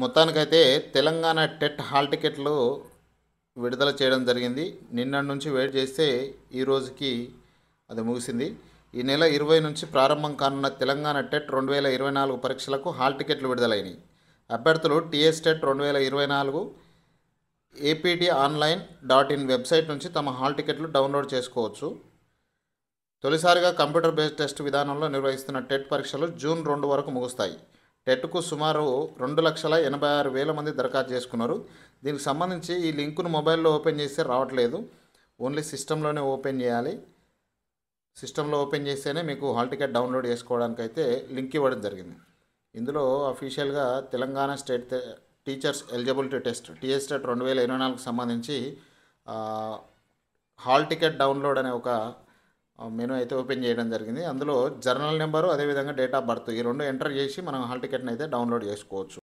మొత్తానికైతే Telangana TET hall టికెట్లు విడుదల చేయడం జరిగింది. నిన్న నుంచి వెయిట్ చేస్తే ఈ రోజుకి అది ముగిసింది. ఈ నెల ఇరవై నుంచి ప్రారంభం కానున్న తెలంగాణ టెట్ రెండు వేల ఇరవై నాలుగు పరీక్షలకు హాల్ టికెట్లు విడుదలైనవి అభ్యర్థులు టీఎస్ టెట్ రెండు వేల ఇరవై నాలుగు APT online dot in website నుంచి తమ హాల్ టికెట్లు డౌన్లోడ్ చేసుకోవచ్చు. తొలిసారిగా కంప్యూటర్ బేస్డ్ టెస్ట్ విధానంలో నిర్వహిస్తున్న టెట్ పరీక్షలు జూన్ రెండు వరకు ముగుస్తాయి. టెట్కు సుమారు రెండు లక్షల ఎనభై ఆరు వేల మంది దరఖాస్తు చేసుకున్నారు. దీనికి సంబంధించి ఈ లింకును మొబైల్లో ఓపెన్ చేస్తే రావట్లేదు. ఓన్లీ సిస్టంలోనే ఓపెన్ చేయాలి. సిస్టంలో ఓపెన్ చేస్తేనే మీకు హాల్ టికెట్ డౌన్లోడ్ చేసుకోవడానికి అయితే లింక్ ఇవ్వడం జరిగింది. ఇందులో అఫీషియల్గా Telangana state teachers eligibility test TS TET రెండు వేల ఇరవై నాలుగుకి సంబంధించి హాల్ టికెట్ డౌన్లోడ్ అనే ఒక మెనూ అయితే ఓపెన్ చేయడం జరిగింది. అందులో జర్నల్ నెంబరు అదేవిధంగా డేట్ ఆఫ్ బర్త్ ఈ రెండు ఎంటర్ చేసి మనం హాల్ టికెట్ని అయితే డౌన్లోడ్ చేసుకోవచ్చు.